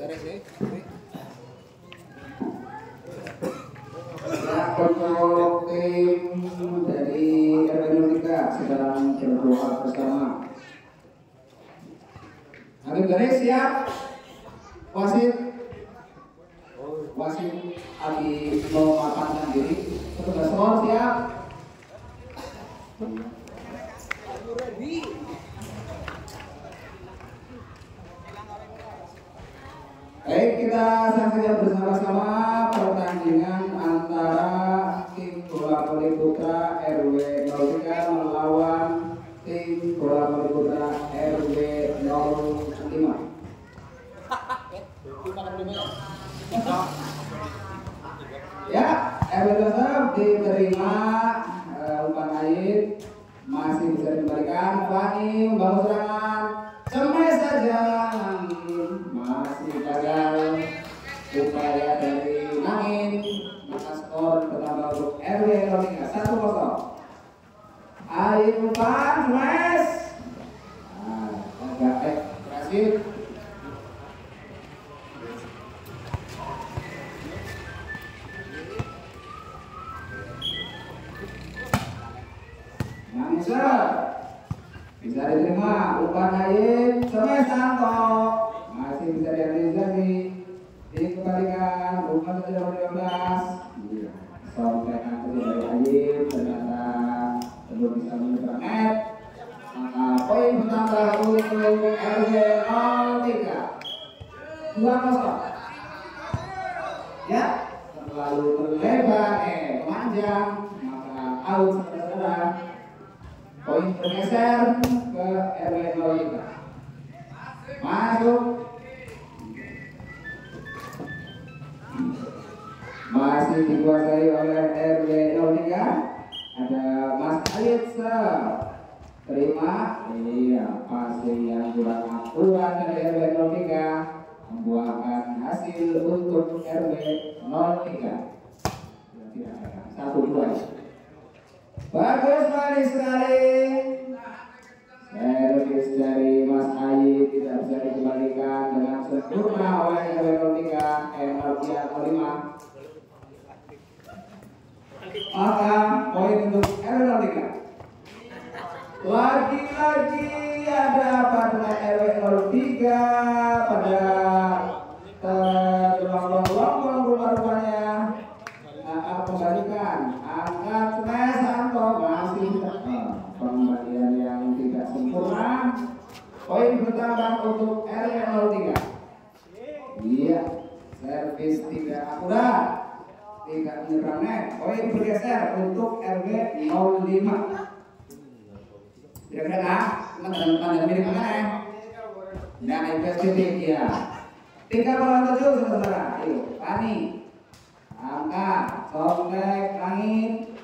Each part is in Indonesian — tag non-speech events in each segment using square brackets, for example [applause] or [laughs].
Ya, untuk tim dari RW 03 sedang berdoa bersama. Hakim garis siap. Wasit lagi mematangkan diri. Petugas skor siap. Baik, kita saksikan bersama-sama pertandingan antara tim bola voli putra RW 03 melawan tim bola voli putra RW 05. Ya, RW 05 diterima uh, umpan air masih bisa dikembalikan. Fani membangun serangan. Cemas saja angin masih gagal upaya dari angin maka skor bertambah untuk RW 03 satu kosong. Air umpan cemas. Nah, agak eh, berhasil. Terlebar eh panjang maka out saudara poin bergeser ke RW 05 masuk. Masih dikuasai oleh RW 03 ada Mas Alitsa terima. Iya pasti yang kurang akurat dari RW 03 membuahkan hasil untuk RW 03 satu dua Bagus manis sekali. Servis dari Mas Ayi tidak bisa dikembalikan dengan sempurna oleh 03 Emergia 05. Maka poin untuk 03. Lagi-lagi ada dengan RW 03 pada terlolong-lolong rumah-rumahnya akan kembalikan angkat smash Santo masih eh, pembalian yang tidak sempurna poin bertambah untuk RW 03 iya servis tidak akurat. Tidak menyeberang net poin bergeser untuk RW 05 kira-kira ah teman-teman mirip mana ya nah investigatif ya. Tiga lawan tujuh saudara ayo Pani angkat sobek langit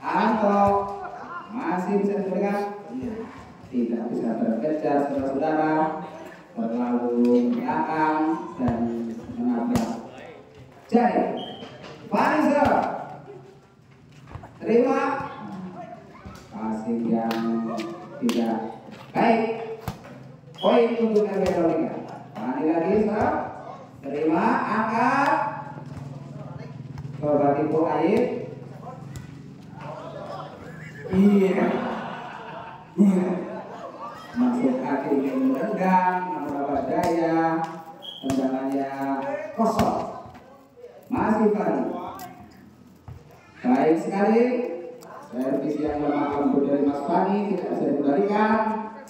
Anto masih bisa diberikan? Tidak bisa terkejar saudara-saudara. Terlalu belakang dan jadi Vanessa terima kasih yang tidak baik. Poin untuk 03 Pani lagi sir terima angkat. Coba tipu air. Iya. Iya. Masuk kaki ingin menendang namun daya tendangannya kosong. Masih kali baik sekali. Servis yang lemah lembut dari Mas Fani tidak bisa dikembalikan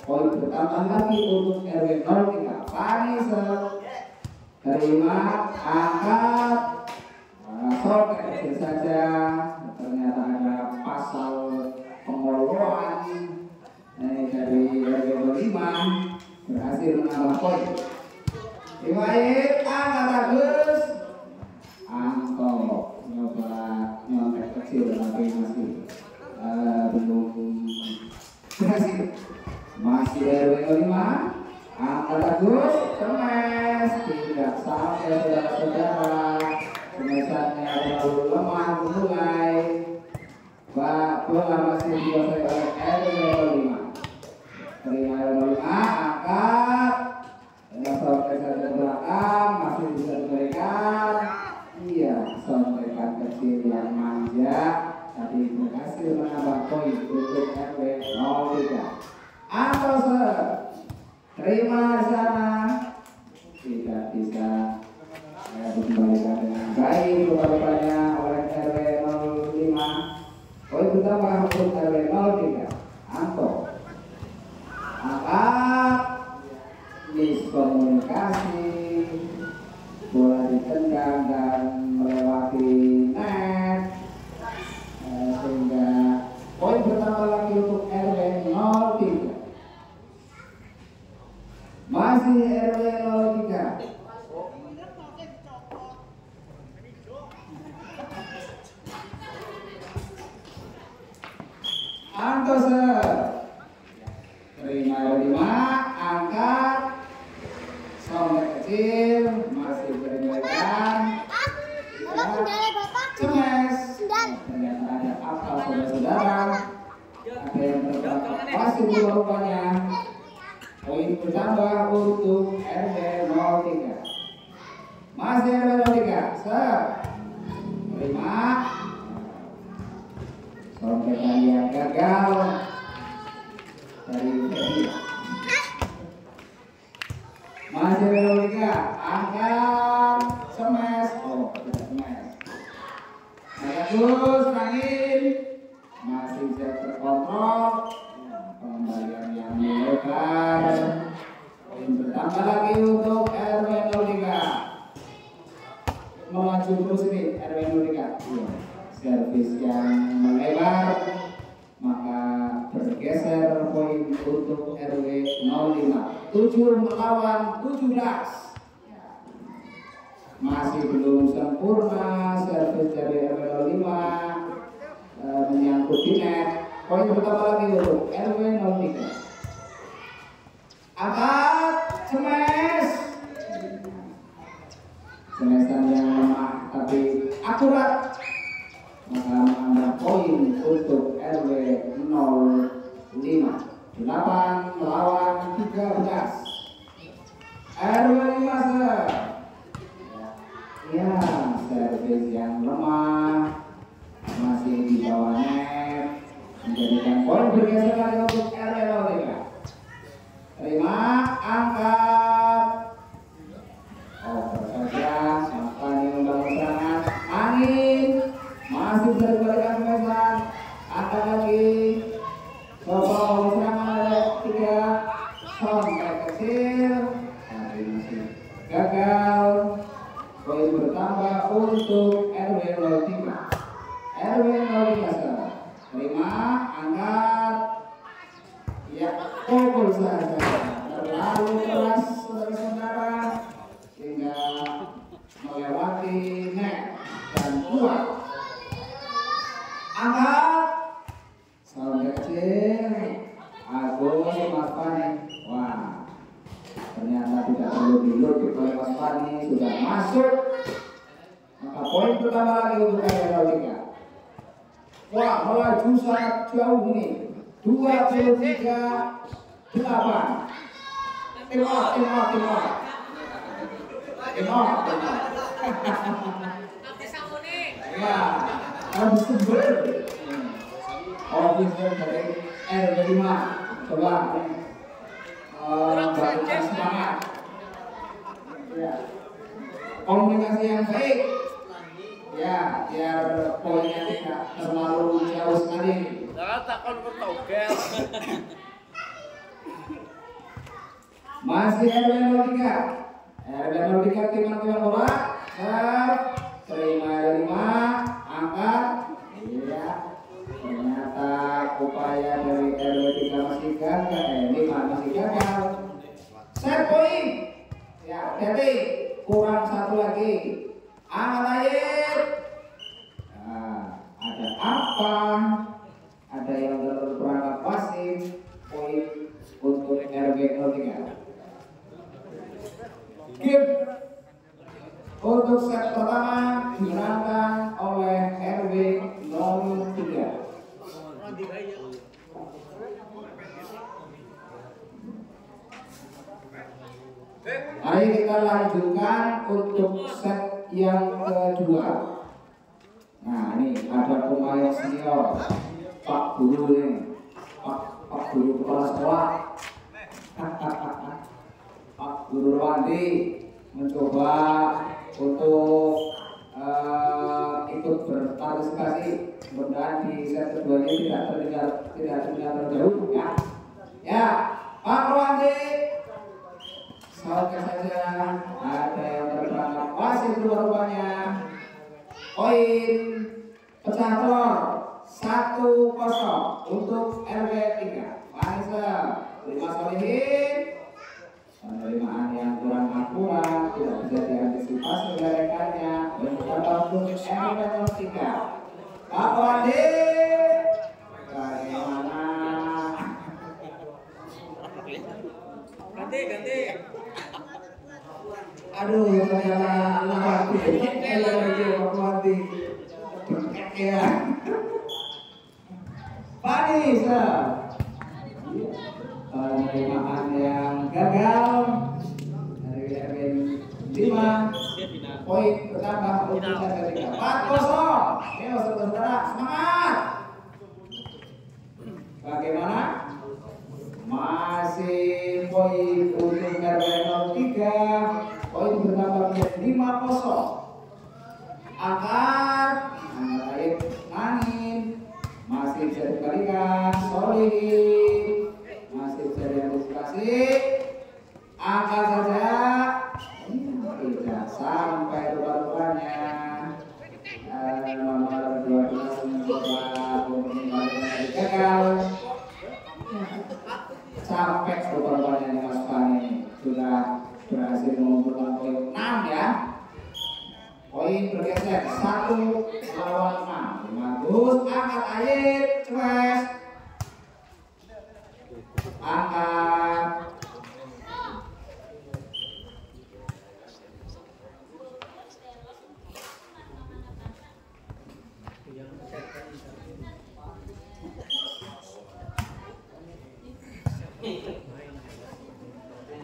poin bertambah lagi untuk RW 03 Fani terima angkat sobek kecil saja. Ternyata ada pasal pengoloan eh, dari RW 5 berhasil menambah poin. Riwayat angkat 03 masih RW 03 set terima. Sombekan yang gagal. Dari Feby masih RW 03 angkat semes. Oh tidak semes. Bagus, angin masih bisa terkontrol. Pengembalian yang melebar. Bertambah lagi untuk RW 03. Melaju terus ini RW 03. Iya. Servis yang melebar maka bergeser poin untuk RW 05. 7 melawan 17 masih belum sempurna servis dari RW 05 eh, menyangkut di net. Poin pertama lagi untuk RW 03 angkat semes semesan yang lemah tapi akurat. Maka menambah poin untuk RW 05 8 melawan 13 RW 5 sir. Ya, servis yang lemah masih di bawah net menjadikan poin bergeser lagi untuk RW 03. Terima, angkat. Over saja, apa ini membangun serangan? Angin masih bisa dibalikan pemesan. Angkat lagi. Coba membangun serangan ada tiga. Sampai kecil, tapi masih gagal. Poin bertambah untuk RW 03. RW 03 sekarang. Terima, angkat. Ya, pukul saja. Terlalu keras saudara-saudara sehingga melewati net dan kuat. Angkat. Sampai kecil. Agus Mas Fani. Wah, ternyata tidak perlu diluk oleh Mas Fani sudah masuk maka poin pertama lagi untuk 03 wah melaju sangat jauh ini 23 8 tim off tim off tim off tim off tim off ya harus sebel officer dari RW 5 coba bangun semangat. Ya. Komunikasi yang baik. Ya, biar poinnya tidak terlalu jauh sekali. Jangan takon bertogel. [laughs] Masih RW 03. RW 03 teman-teman bola. Set. Terima lima. Angkat. Iya. Ternyata upaya dari RW 3 masih gagal. Eh, 5 masih gagal. Set poin. Ya, hati Kurang satu lagi. Angkat air. Nah, ada apa? Ada yang berperangkat pasif. Poin untuk RW 03. Game untuk set pertama dimenangkan oleh RW 03. Mari kita lanjutkan untuk set yang kedua. Nah, ini ada pemain senior Pak Guru ini. Pak, Pak guru kepala sekolah [laughs] Pak Guru Rwandi mencoba untuk eh, ikut berpartisipasi. Mudah-mudahan di set kedua ini tidak tertinggal tidak tertinggal terjauh ya. Ya Pak Rwandi Oke saja ada yang terperangkap. Wasit rupanya. Poin pecah telur. Satu kosong untuk RW 3 Vanessa lima solihin penerimaan yang kurang akurat tidak bisa diantisipasi oleh rekannya dan mendapat untuk RW 3 Pak Wandi bagaimana Ganti, ganti. Aduh, ternyata anak aku kayak lagi Pak Wandi. Ya. Vanessa. Penerimaan yang gagal dari RW 5 poin bertambah empat kosong. Ayo saudara-saudara semangat. Bagaimana? Masih poin untuk RW 03 poin bertambah menjadi 5 kosong. Angkat, angkat angin, masih bisa dikembalikan, solid, masih bisa diantisipasi, angkat saja, tidak sampai rupa-rupanya. Eh, Nomor 12 mencoba untuk mengembalikan gagal capek rupanya nih Mas Fani sudah berhasil mengumpulkan poin 6 ya. Poin bergeser. Satu lawan enam. Bagus. Angkat air. Angkat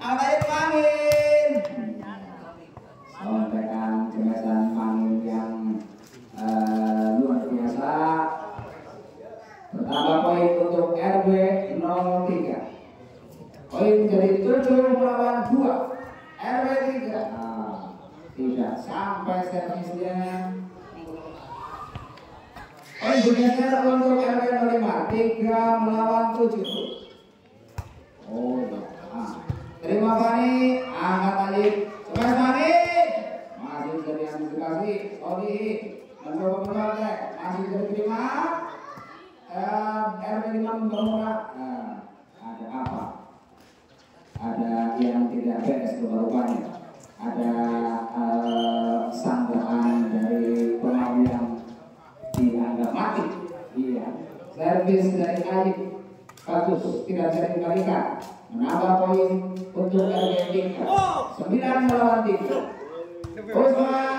angkat air angin sampaikan jembatan panggung yang eh, luar biasa bertambah poin untuk RW 03 poin jadi 7 melawan 2 RW 3 nah, tidak sampai servisnya bergeser untuk RW 05 3 melawan 7 Oh. Ah. Terima Fani, angkat tadi. Sukses Fani. Masih bisa diantisipasi. Sorry, mencoba menolak. Masih bisa diterima. Eh, RW 5 membawa. Nah, ada apa? Ada yang tidak beres rupa-rupanya. Ada eh, Servis dari Alif bagus tidak bisa dikembalikan menambah poin untuk 3 9 melawan 3 Usman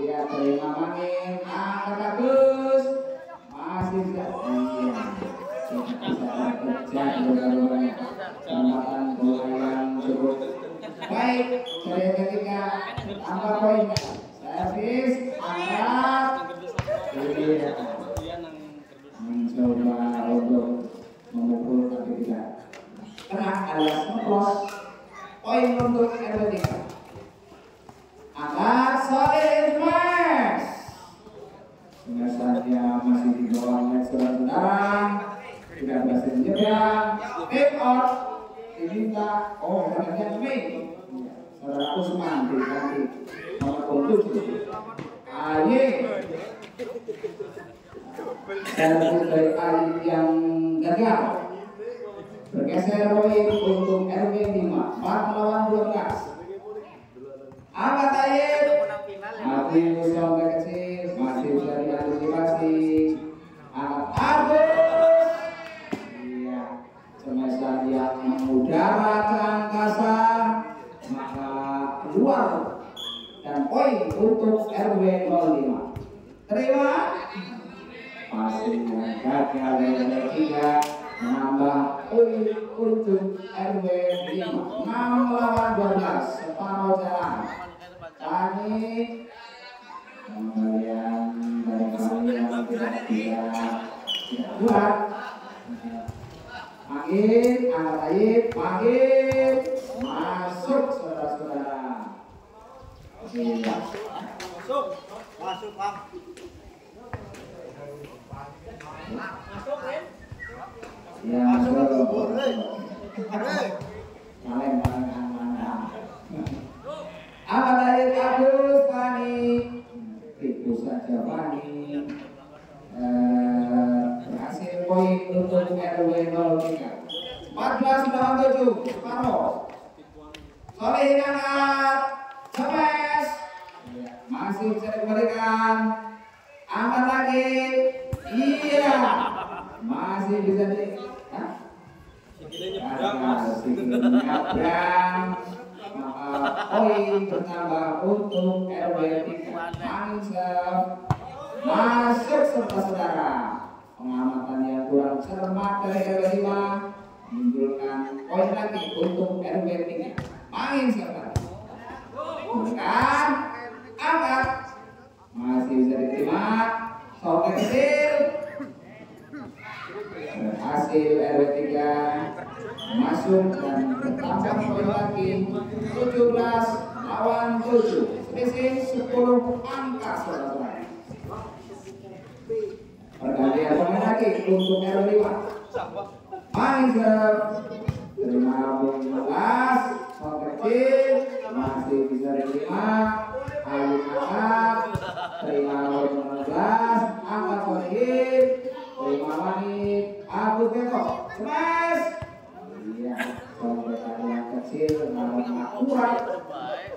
iya terima mangin angkat bagus masih bisa iya tidak benar-benar kesempatan bola yang cukup. Baik dari ketiga angka poin. Servis angkat. Iya mencoba untuk memukul tapi tidak kena alias ngeplos poin untuk RW 3 angkat solid smash sehingga saja masih di bawah net saudara tidak berhasil menyeberang tip out diminta oh ternyata Mei saudara Usman diganti nomor 7 Aye servis dari Ali yang gagal bergeser poin untuk RW 5 4 melawan 12 angkat air Abi sampai kecil masih bisa diantisipasi angkat Agus. Iya semesta yang mengudara ke angkasa maka keluar dan poin untuk RW 05 terima. Masih gagal dari tiga menambah poin untuk RW 5 6 lawan 12 dari kami yang tidak tidak tidak kuat Angin, angkat panggil, masuk saudara-saudara. Iya. Masuk. Masuk, Bang. Masuk, Ren. Ya, Masuk masuk. kubur, hei. Hei. Kalian kalian aman. Air kabus, Fani. Itu saja Fani. Eh, berhasil poin untuk RW 03. 14 97 separuh. Solehin angkat. Cemes. Masih bisa dikembalikan. Angkat lagi. Iya. Masih bisa di. Hah? Sikilnya Karena sikilnya nyabrang. Poin bertambah untuk RW 3. Mansep. Masuk serta saudara. Pengamatan yang kurang cermat dari RW 5 menimbulkan poin lagi untuk RW 3. Main serta. Bukan. Angkat. Masih bisa diterima. Soket kecil. Berhasil RW 3 masuk dan bertambah poin lagi. 17 lawan 7 selisih 10 angka saudara-saudara pergantian pemain lagi untuk RW 5 Mainzer terima poin 15 Sok kecil masih bisa diterima. Ayu angkat terima poin 15 angkat poin terima wanit Agus Beto smash yang kecil namun akurat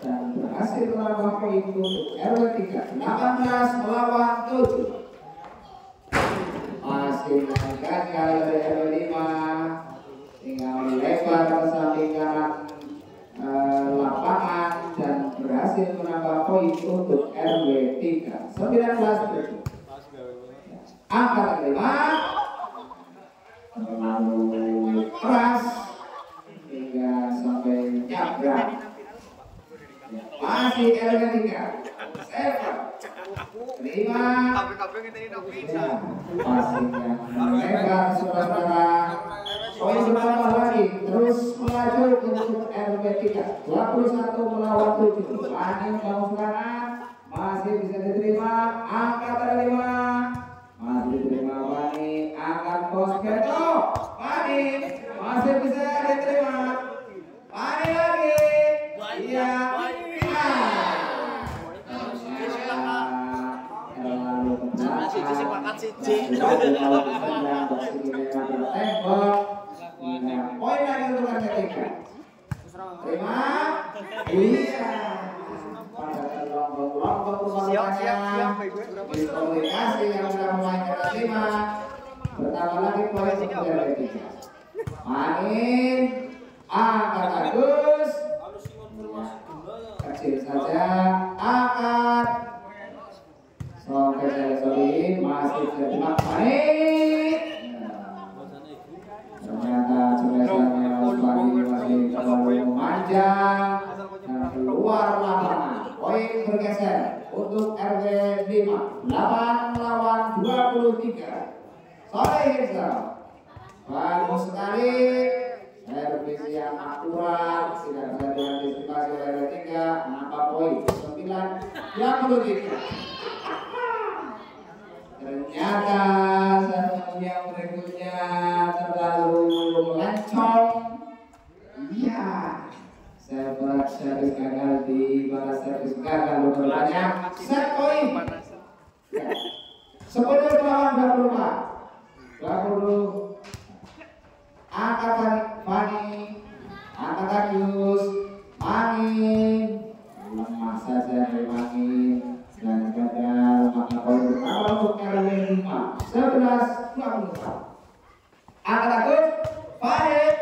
dan berhasil menambah poin untuk RW 3 18 melawan 7 masih gagal dari RW 5 tinggal lebar ke lapangan dan berhasil menambah poin untuk RW 3 19 7 angkat kelima terlalu keras masih RW 3 Seven. Terima Ya, passingnya lebar saudara-saudara poin bertambah lagi terus melaju untuk RW 3 21 melawan 7 Ani bangun serangan masih bisa diterima angkat ada 5 masih diterima Wani angkat bos Beto Wani masih bisa diterima Wani lagi iya Ah. terlalu ke belakang. Siji sing pakat siji. Poin lagi untuk yang ketiga. Terima. Iya. Pada kelompok-kelompok Siap, siap, siap. Di komunikasi yang sudah mulai terima. Pertama lagi poin yang ketiga. Main. Angkat bagus. Kecil saja. Angkat. Sampai saya solihin masih terima baik. Ternyata jelasnya Usmani masih terlalu memanjang dan keluar lapangan. Poin bergeser untuk RW 5 8 melawan 23. Soleh Hizal. Bagus sekali. Revisi yang akurat tidak bisa diantisipasi oleh RW 3 menambah poin 9 23. Ternyata serve yang berikutnya terlalu melencong. Iya. Server servis gagal di balas servis gagal berbanyak. Set poin. Sepuluh melawan dua puluh empat. Dua puluh. Angkat Fani. Angkat Agus. Mani. Lemah saja dari Mani dan gagal maka poin pertama untuk RW 5 11 24 angkat Agus balik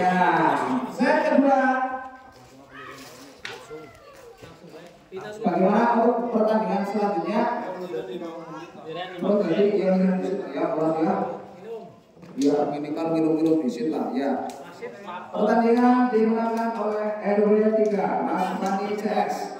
ya set kedua bagaimana untuk pertandingan selanjutnya oh jadi yang ya orang ya ya ini kan minum-minum di sini lah ya Pertandingan dimenangkan oleh